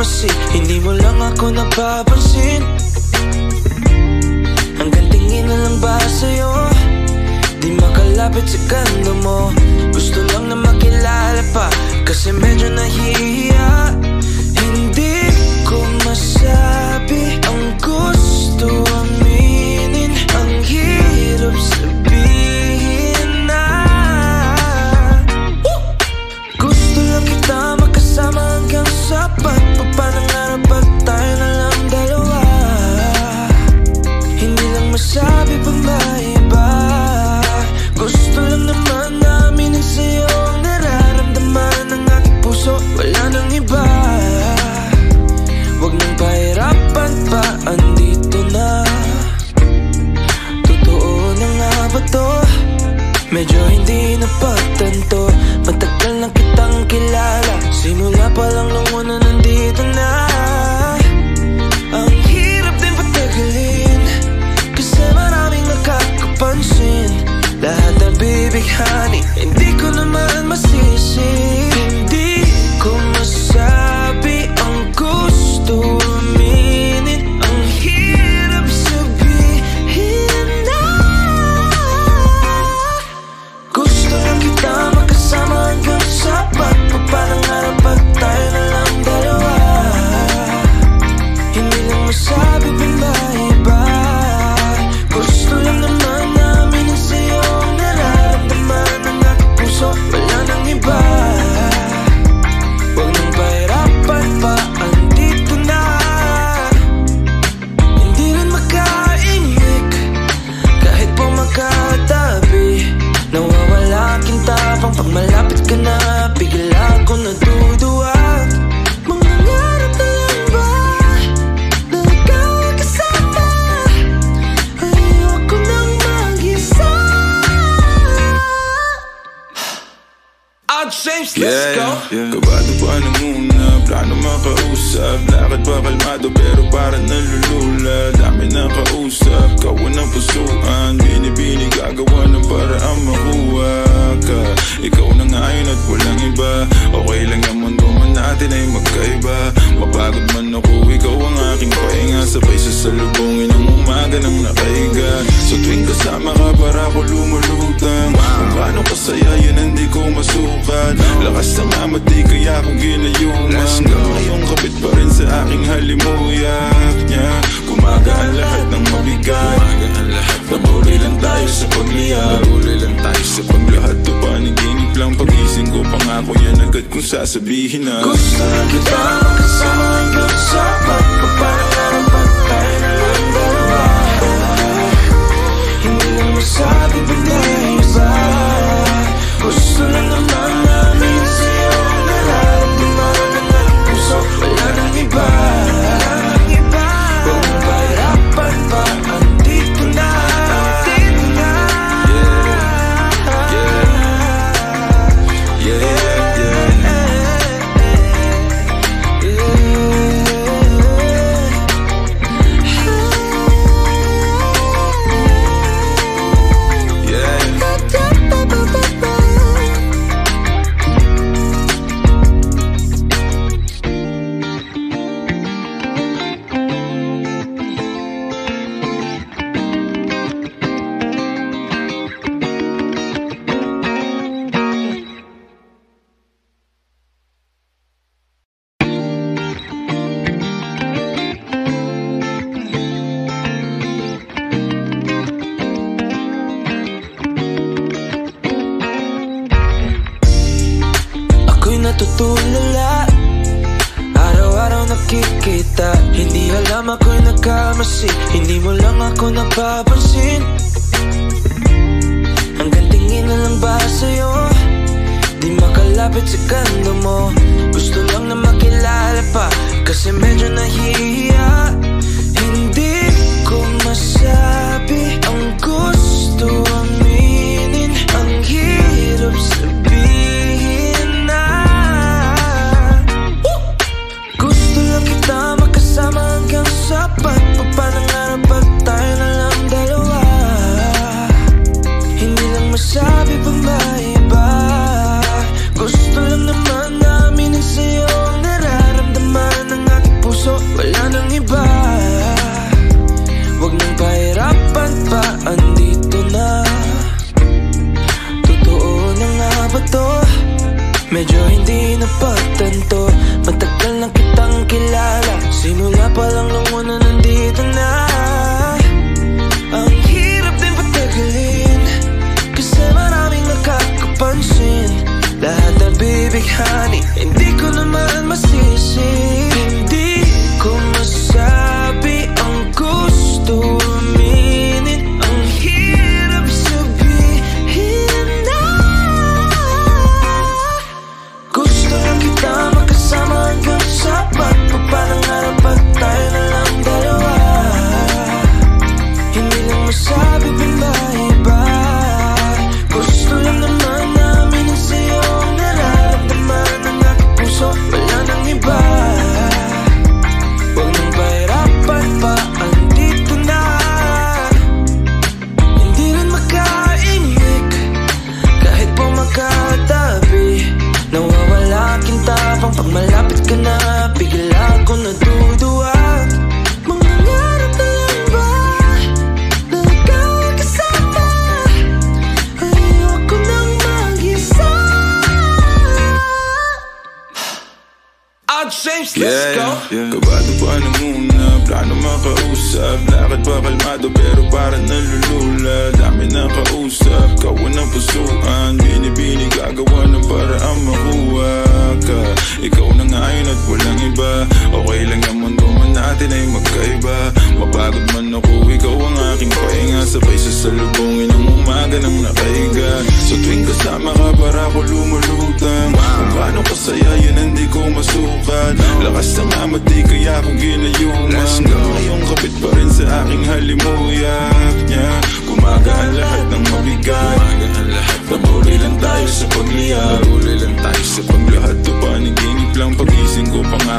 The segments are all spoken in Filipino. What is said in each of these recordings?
pharmacy. Hindi mo lang ako napapansin. Hanggang tingin na lang ba sa'yo? Di makalapit sa ganda mo. Gusto lang na makilala pa Kasi medyo nahihiya. Hindi ko masabi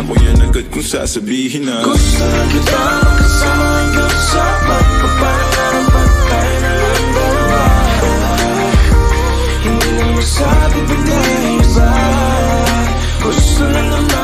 Ako yan agad kung sasabihin na. Gusto kita magkasama hanggang sa magpaparang pantay na lang dalawa Hindi na masabi ba't iba Gusto lang naman.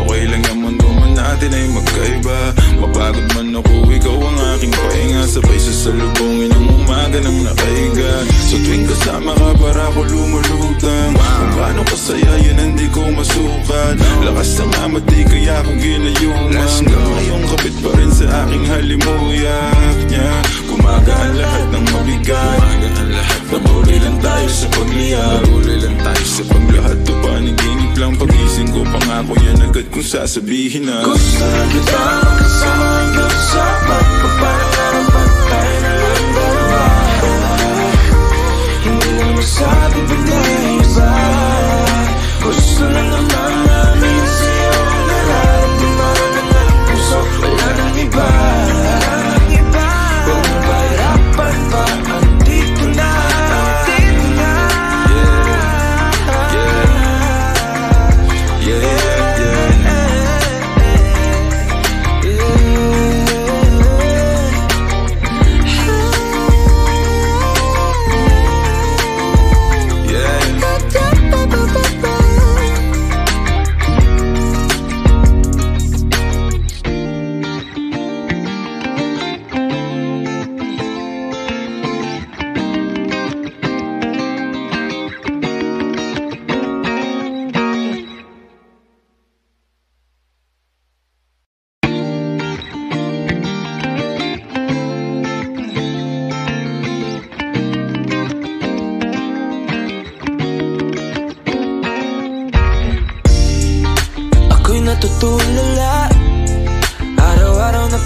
Okay lang naman duman natin ay magkaiba. Mapagod man ako, ikaw ang aking pahinga. Sabay sa salubongin ang umaga ng nakaiga. Sa tuwing kasama ka para ako lumulutang. Kung paano kasaya yun hindi ko masukat. Lakas ng amati kaya ako ginayuman Ngayong kapit pa rin sa aking halimuyak niya Umaga ang lahat ng mabigat Umaga ang lahat Patuloy lang tayo sa pagliyab Patuloy lang tayo sa paglahat To paniginip lang pagising ko Pangako yan agad kung sasabihin na. Gusto kita kasama hanggang sa magpapakarang pagkain na lang dalawa Hindi na masabi pa Gusto na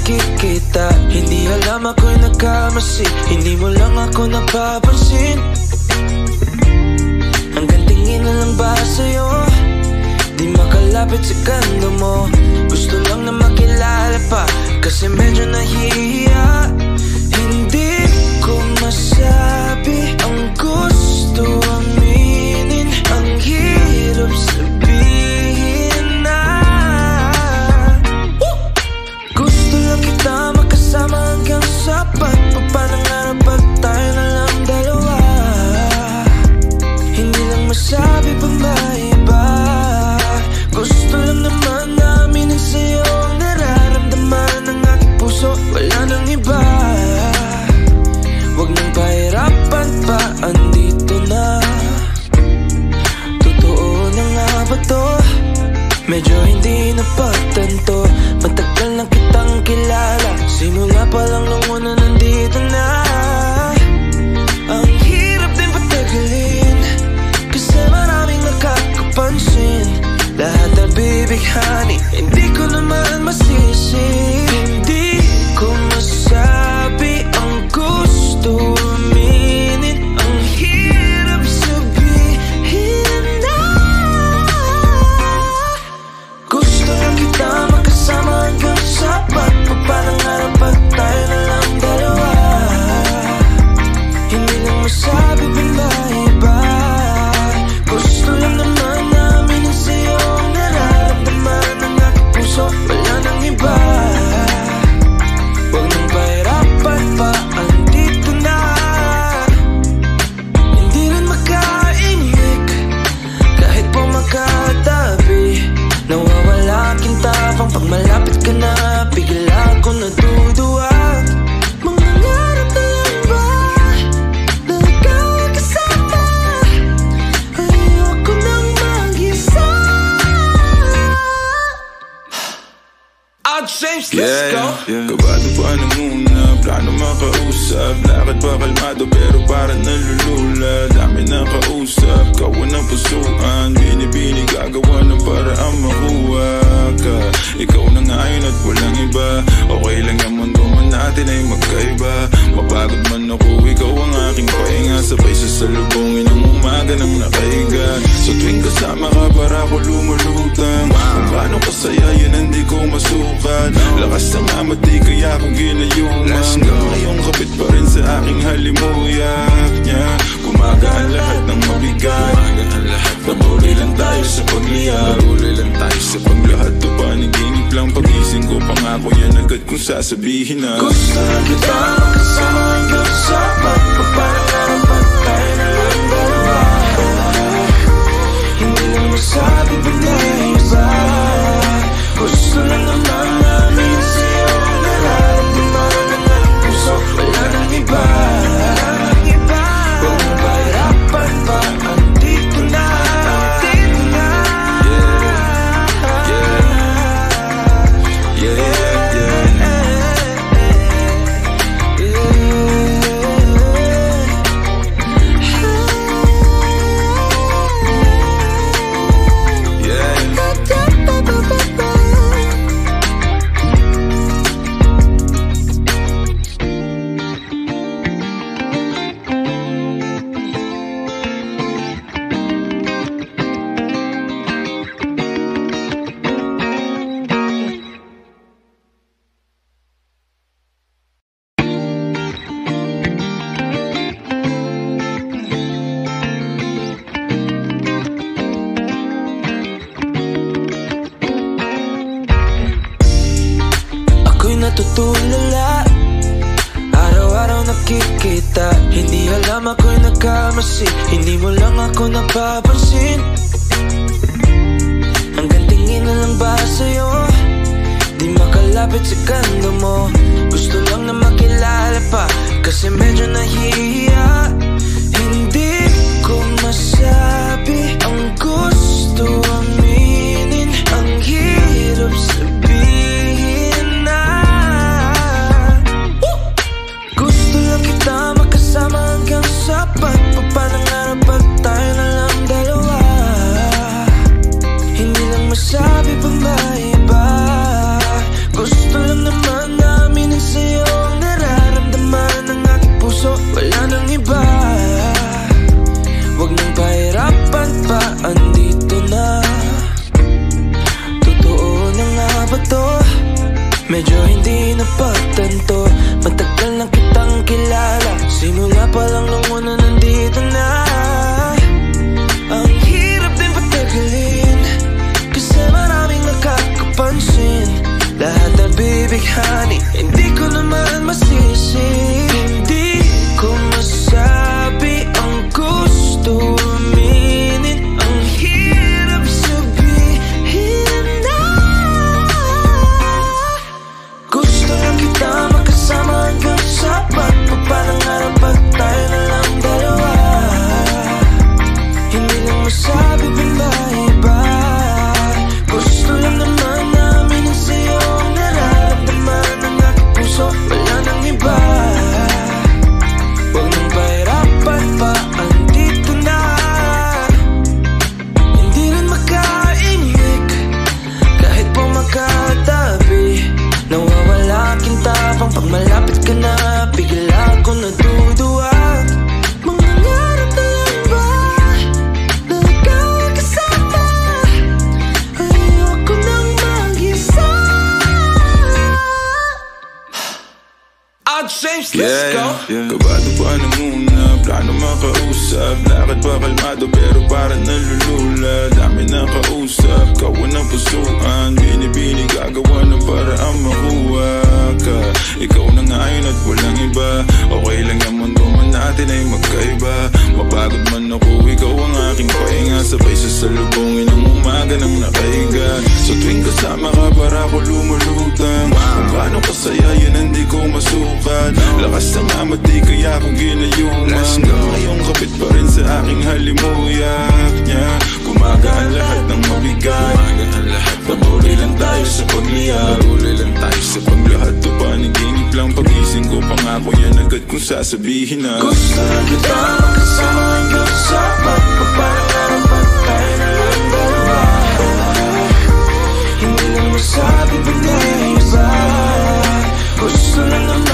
nakikita. Hindi alam ako'y nagkamasi. Hindi mo lang ako napapansin. Hanggang tingin na lang ba sa'yo? Di makalapit sa kanda mo. Gusto lang na makilala pa. Kasi medyo nahihiya. Hindi ko masabi ang gusto sasabihin na Gusto na kita ako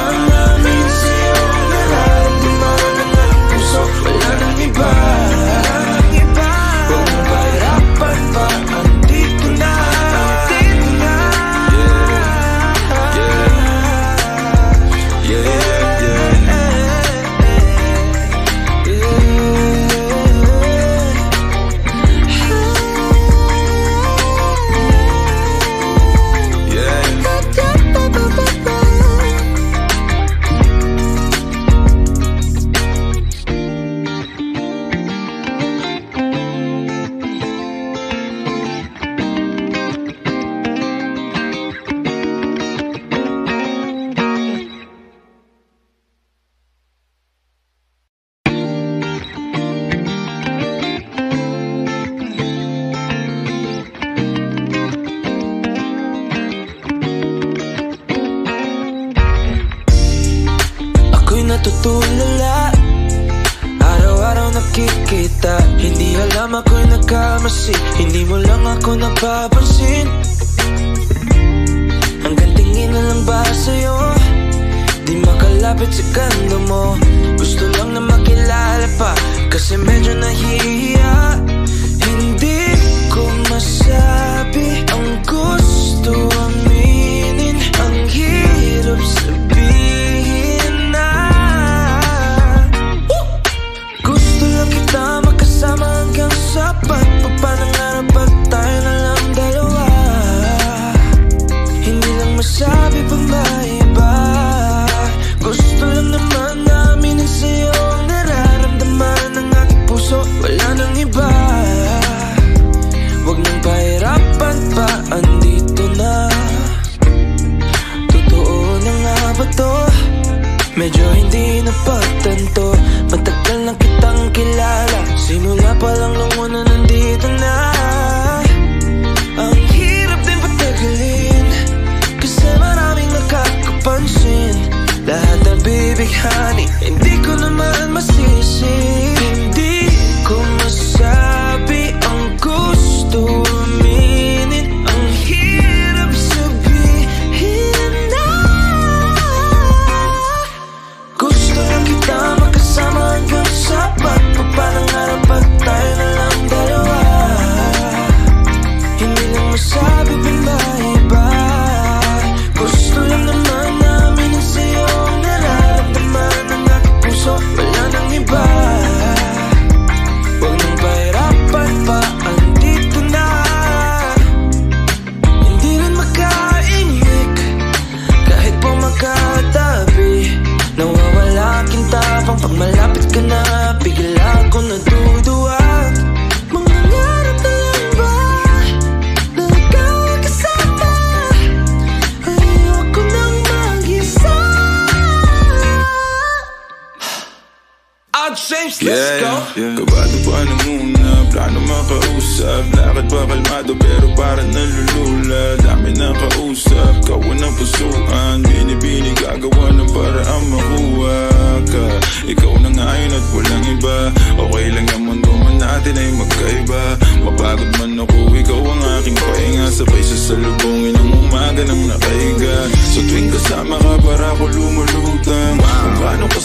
lang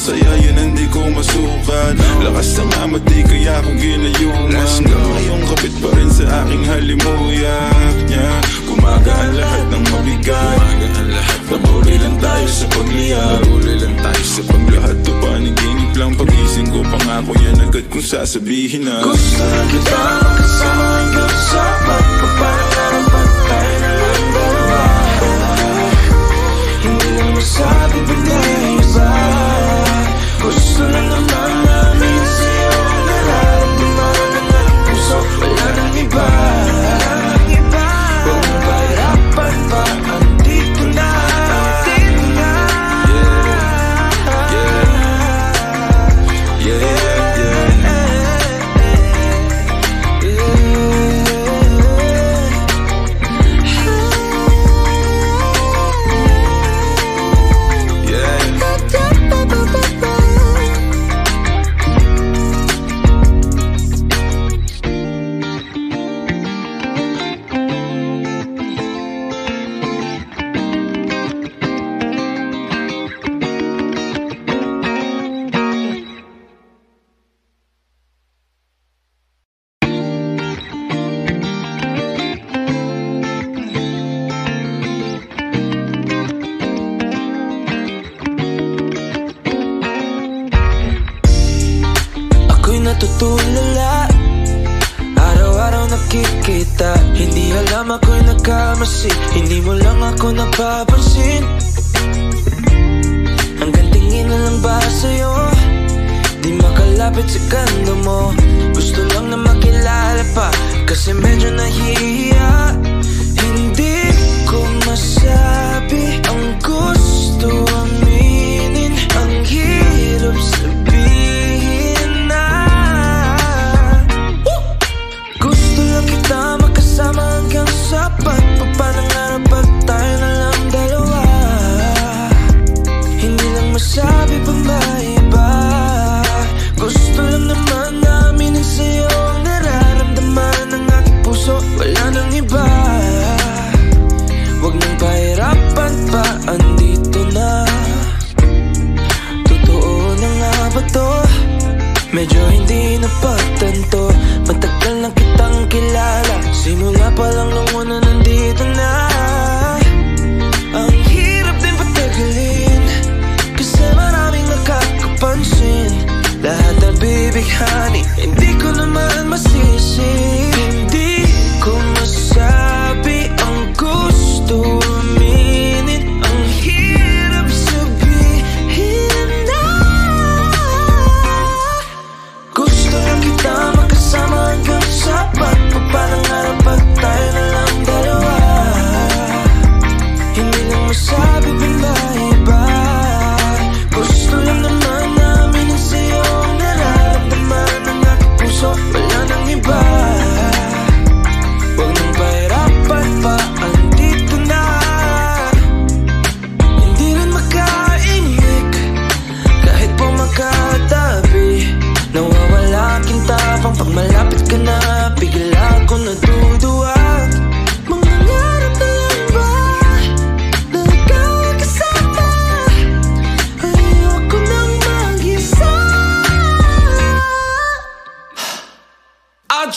Saya yan hindi ko masukan. Lakas ng amat di kaya kong ginayuman Ngayong kapit pa rin sa aking halimuyak niya. Gumagaan lahat ng mabigat. Pabuli lang tayo sa pagliyab Pabuli lang tayo sa paglahat to paniginip lang. Pagising ko pangako yan agad kung sasabihin na. Gusto na kita makasama hanggang sa magpapalakaran pa tayo na lang dalawa Hindi mo masabi ba na push the the me.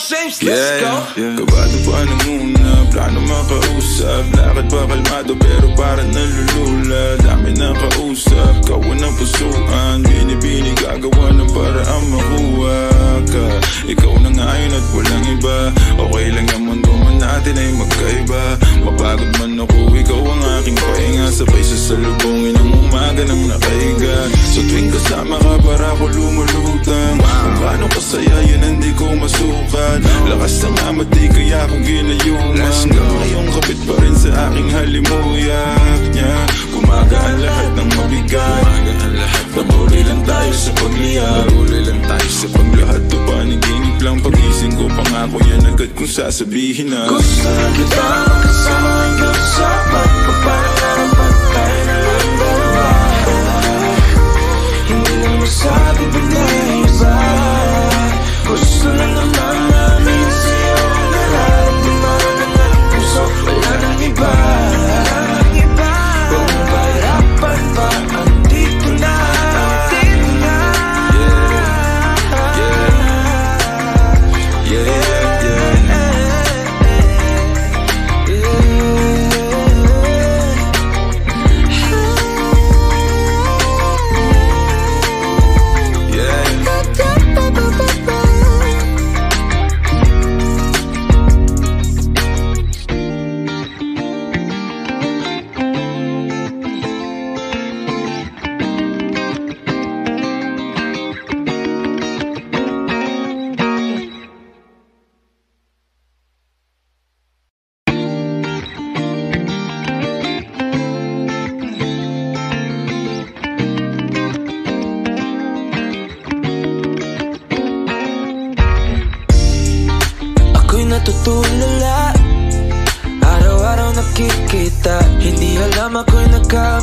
Shapes, let's Yeah, go. yeah. Kabado pa na muna, plano makausap Lakad pa kalmado pero parang nalulula Dami na kausap, kawan ng pusuan Binibini gagawa ng paraan makuha ka Ikaw na ngayon at walang iba. Okay lang yung mundo man natin ay magkaiba. Mapagod man ako, ikaw ang aking pahinga. Sabay sa salubungin ng umaga ng nakaiga So tuwing kasama ka para ako lumulutang Kung paano kasaya yan hindi ko masukat Lakas ng amat di kaya akong ginayuman Hanggang ngayon kapit pa rin sa aking halimuyak niya Gumagaan lahat ng mabigat. Pabuli lang tayo sa pagliyak Pabuli lang tayo sa paglahat to paniginip lang Pagising ko. Pangako yan agad kung sasabihin na. Gusto kita makasama hanggang sa pagpapangarap Pag tayo na lang dalawa Hindi lang masabi ba na iba Gusto lang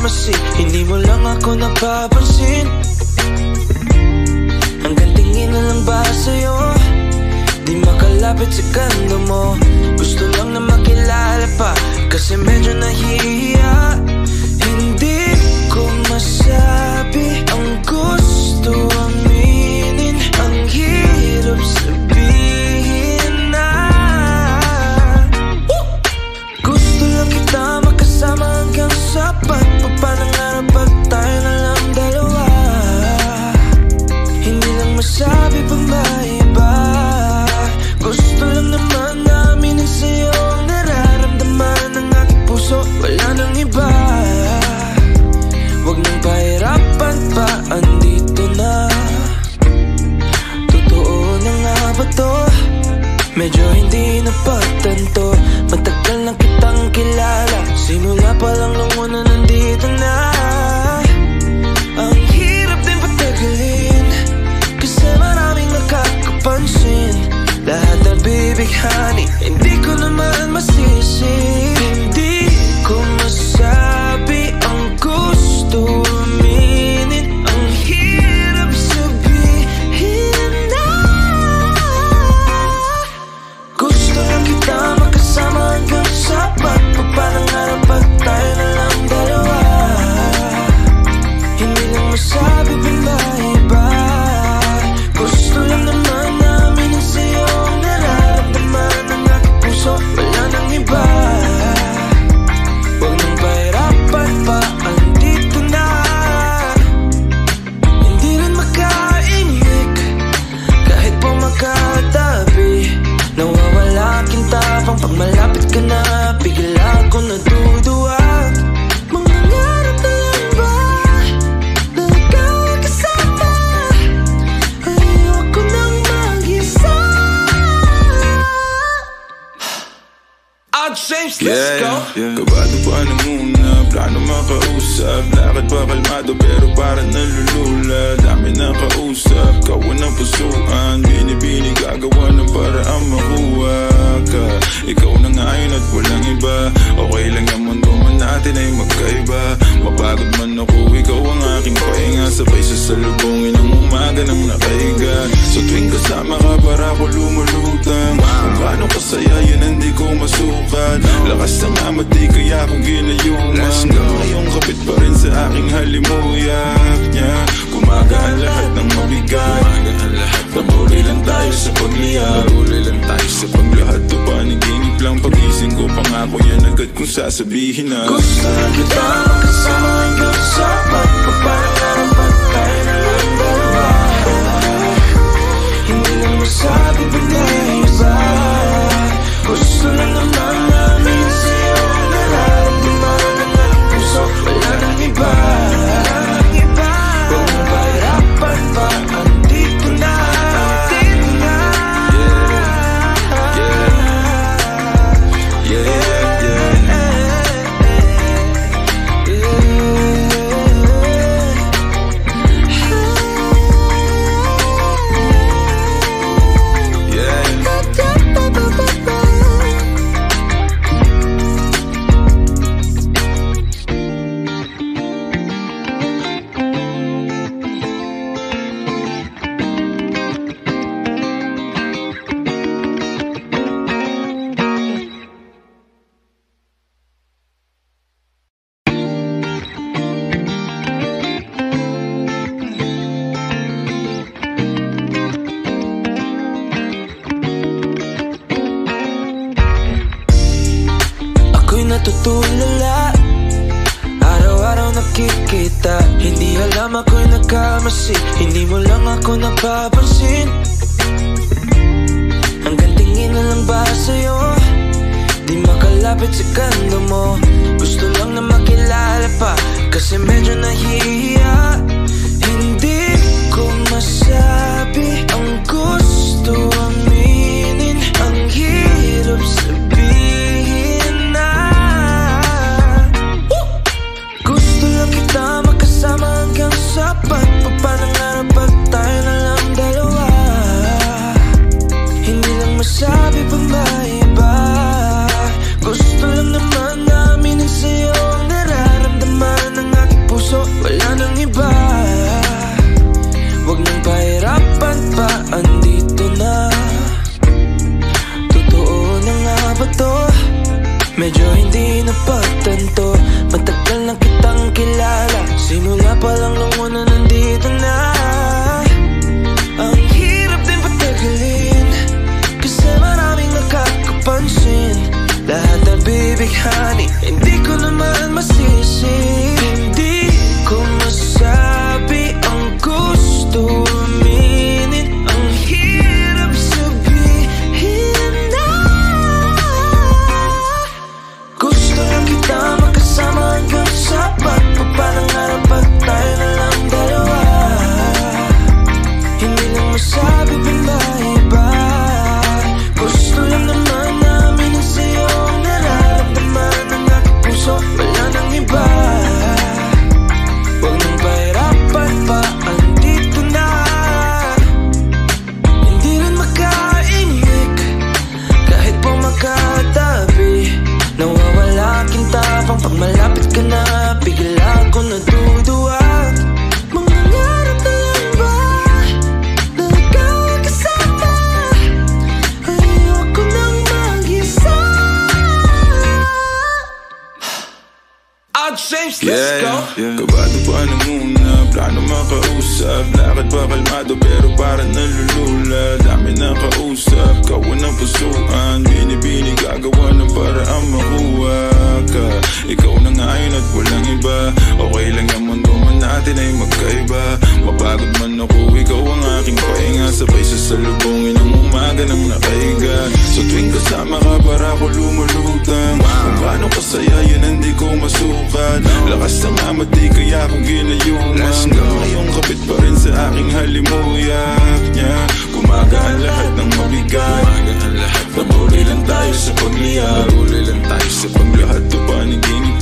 nagkamasi Hindi mo lang ako napapansin. Hanggang tingin na lang ba sa'yo. Di makalapit sa kando mo. Gusto lang na makilala pa. Kasi medyo nahihiya. Hindi ko masabi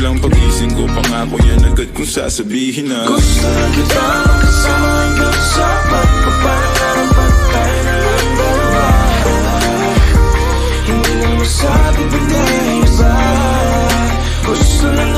lang pagising ko Pangako yan agad kung sasabihin na. Gusto kita magkasama hanggang sa magpaparang pantay na lang dalawa Hindi mo masabi bigay iba Gusto lang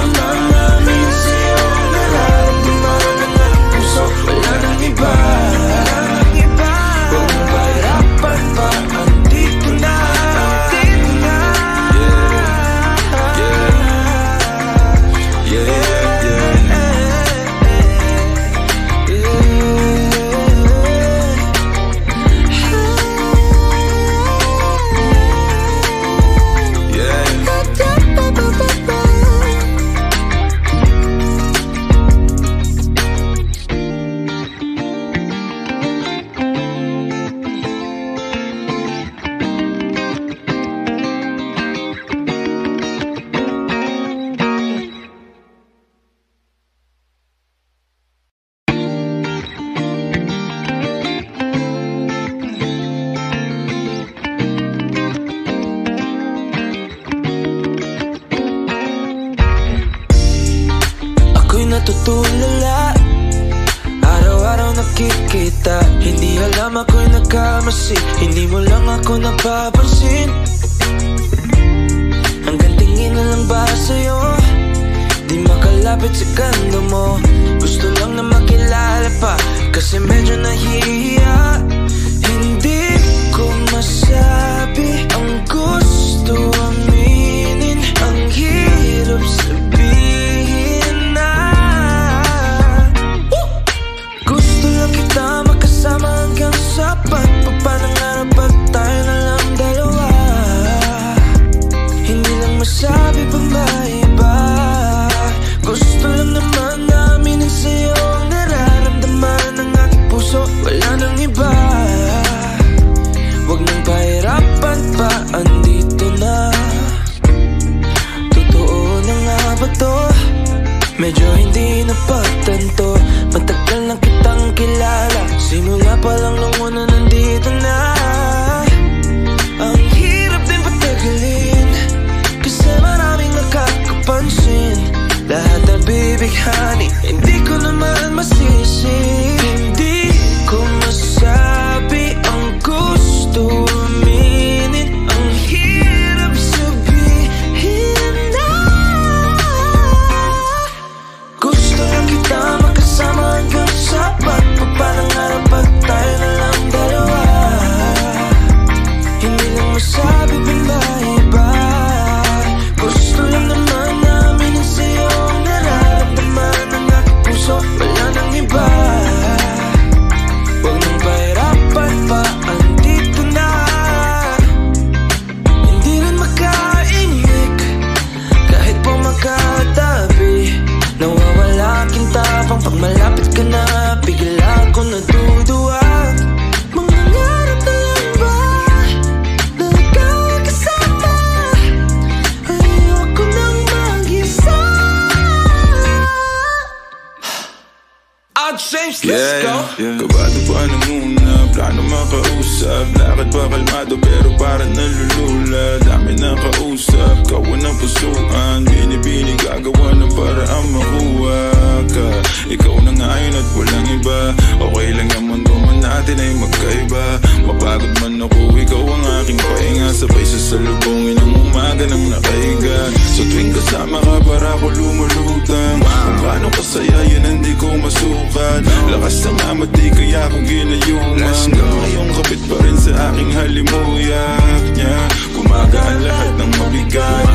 Sabay sa salubongin ng umaga ng nakahiga Sa tuwing kasama ka para ako lumulutang. Kung gaano kasaya yun hindi ko masukat. Lakas ng amati kaya ako ginayuman Ngayong kapit pa rin sa aking halimuyak niya Gumagaan lahat ng mabigat.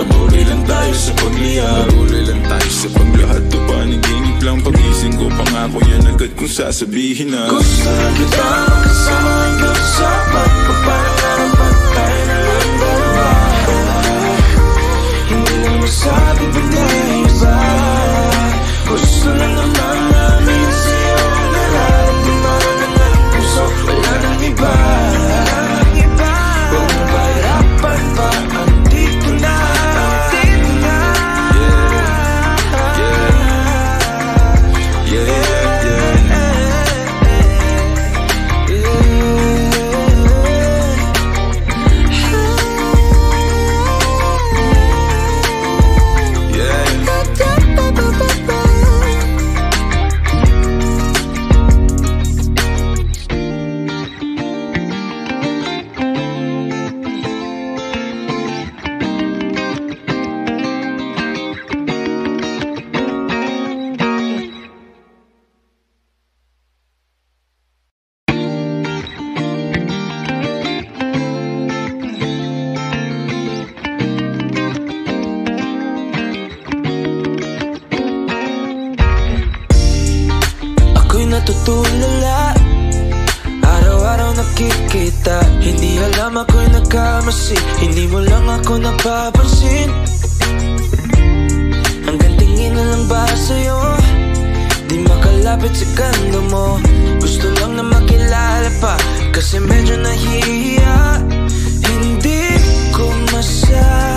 Nabuloy lang tayo sa pagliyab Nabuloy lang tayo sa paglahat to paniginip lang Pagising ko pangako yan agad kung sasabihin na Gusto kita magkasama hanggang sa magpapalala every day. I was the around. nakikita. Hindi alam ako'y nagkamasi. Hindi mo lang ako napapansin. Hanggang tingin na lang ba sa'yo? Di makalapit sa ganda mo. Gusto lang na makilala pa. Kasi medyo nahihiya. Hindi ko masyadong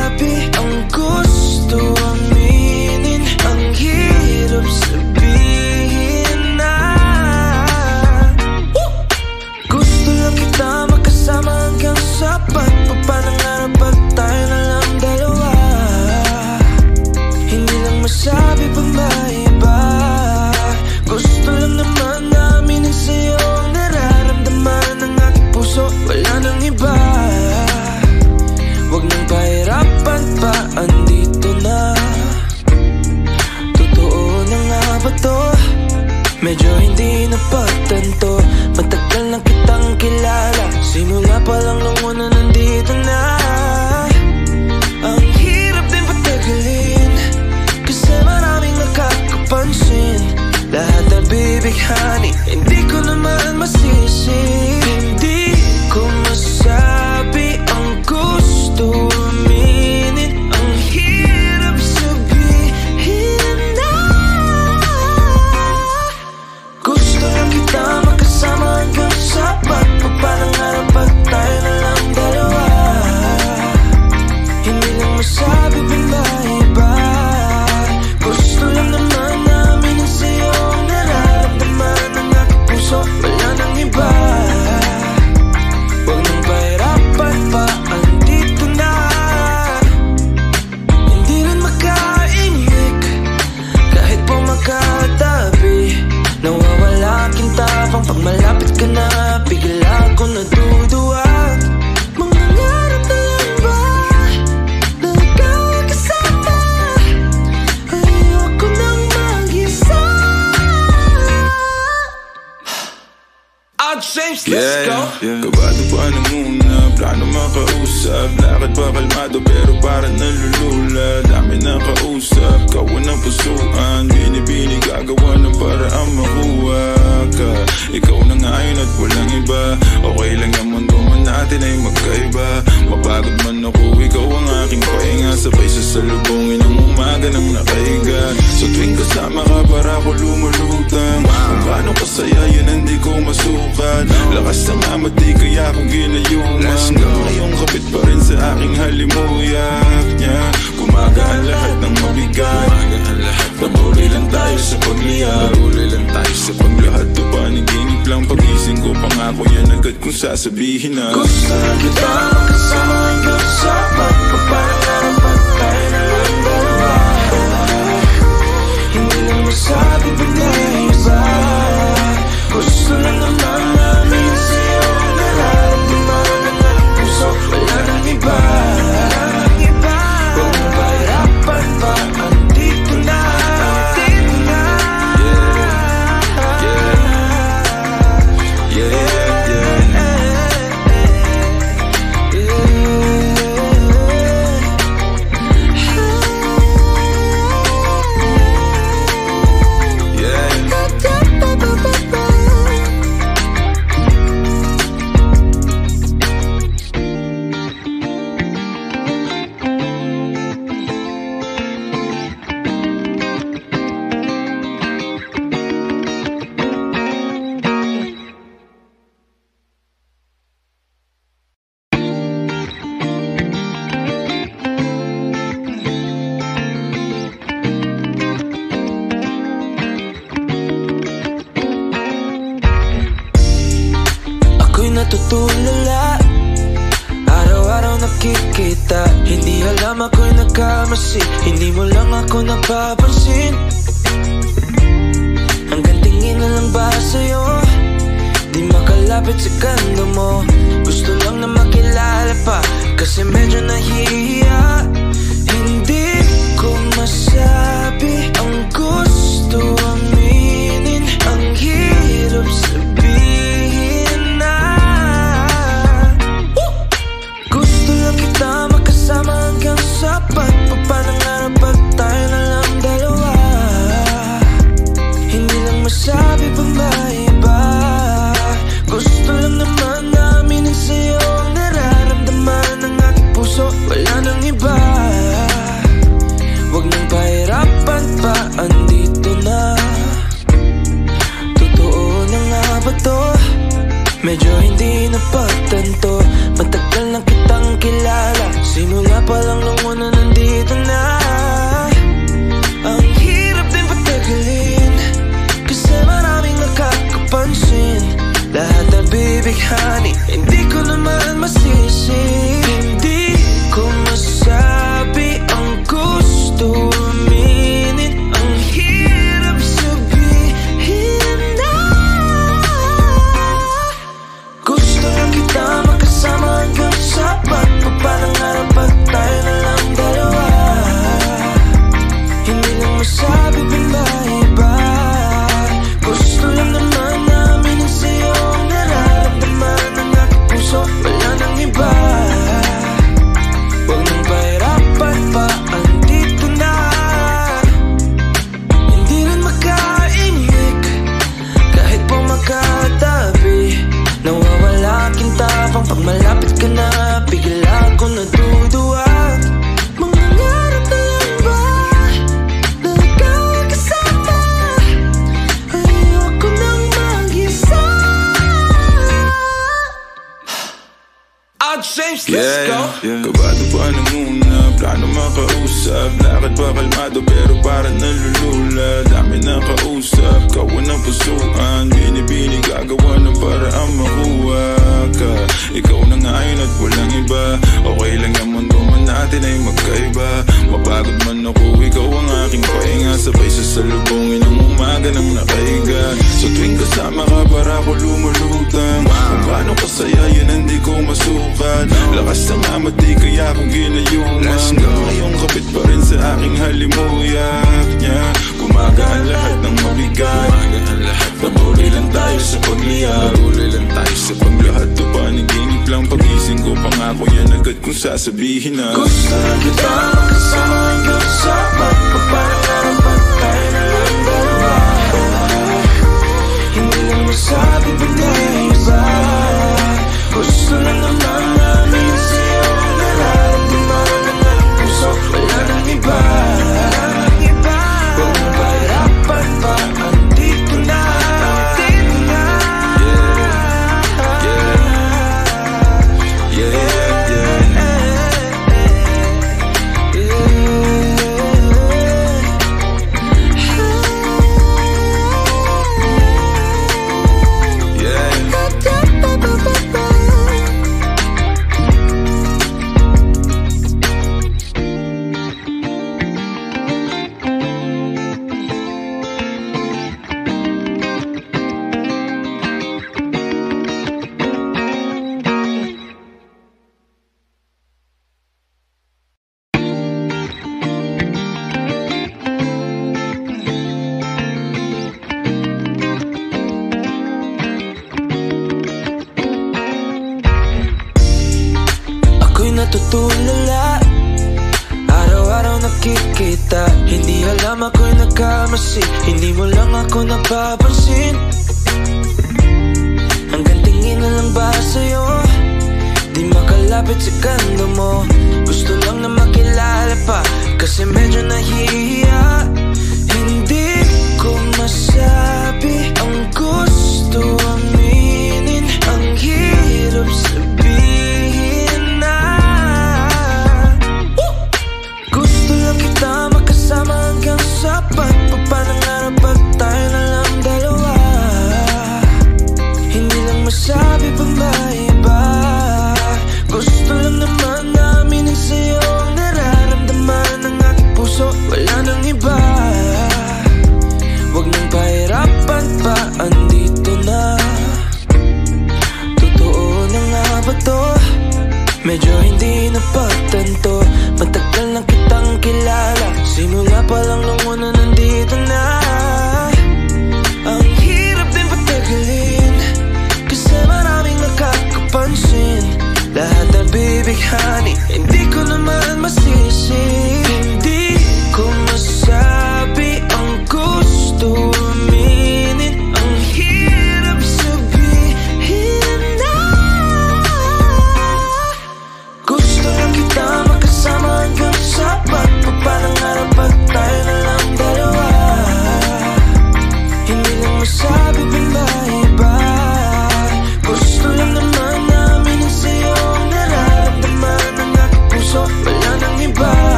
To be knows. Gusto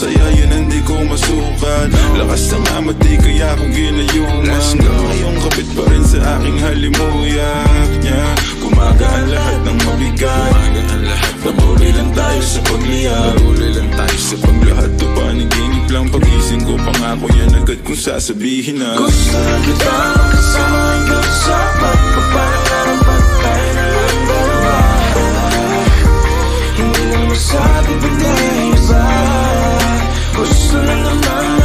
Saya yun hindi ko masukan. Lakas ng amati kaya kong ginayuman Ngayon kapit pa rin sa aking halimuyak niya Gumagaan lahat ng mabigat. Nabuloy lang tayo sa pagliyab Nabuloy lang tayo sa paglahat O paniginip lang? Pagising ko Pangako yan agad kung sasabihin na. Gusto na kita magkasama hanggang sa magpapalang Arapat ba na iba gusto lang naman namin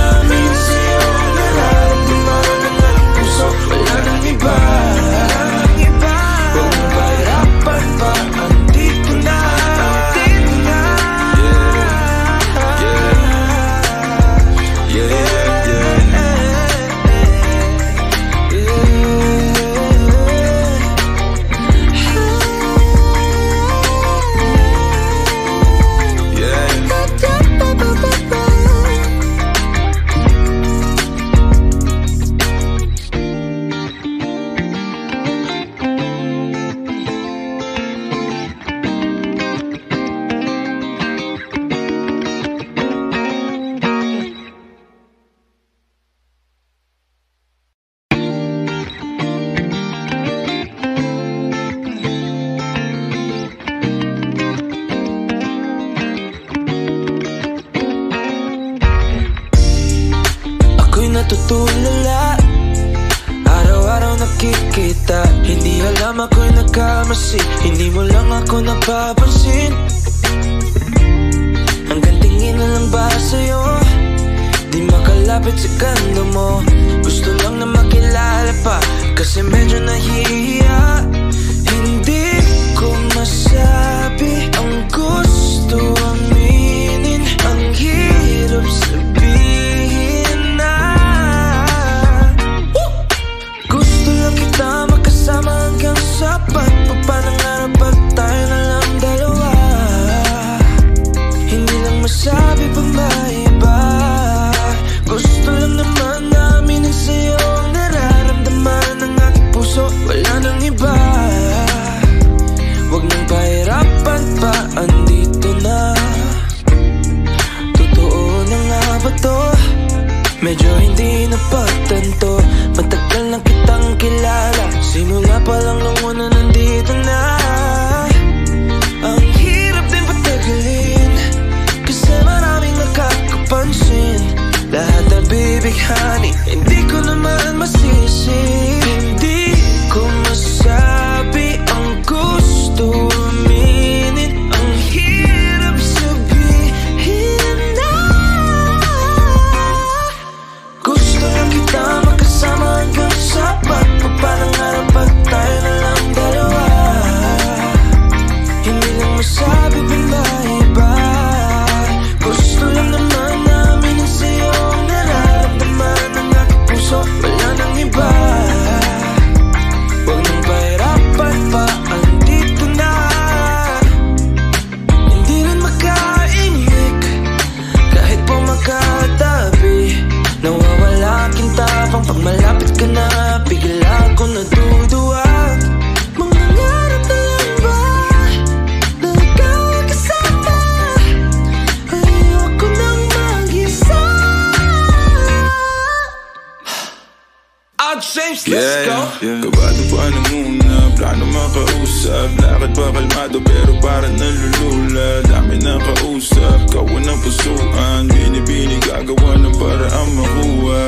let's Yeah, go yeah. Kabado pa na muna Plano makausap? Lakad pa kalmado pero parang nalulula Dami na kausap Kawan ng pusuan Binibini gagawa ng paraan makuha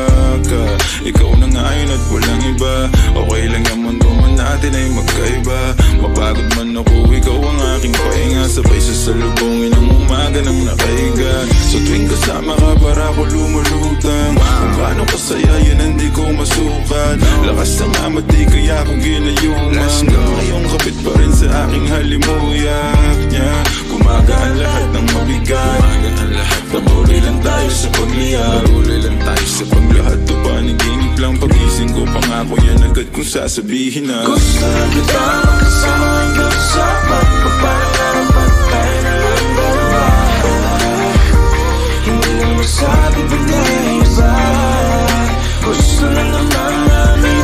ka. Ikaw na ngayon at walang iba. Okay lang yung mundo man natin ay magkaiba. Mapagod man ako Ikaw ang aking pahinga. Sabay sa salubungin ng umaga ng nakaiga. So tuwing kasama ka para ako lumulutang. Kung gaano kasaya yan hindi ko masukat? Lakas ng amat di kaya kong ginayuman Hanggang ngayon kapit pa rin sa aking halimuyak niya Gumagaan lahat ng mabigat. Gumagaan lahat Tabuli lang tayo sa pagliyak Tabuli lang tayo sa paglahat To paniginip lang pagising ko Pangako yan agad kung sasabihin na Gusto kita magkasama hanggang sa magpapalaman sabi ba na iba. Gusto lang naman namin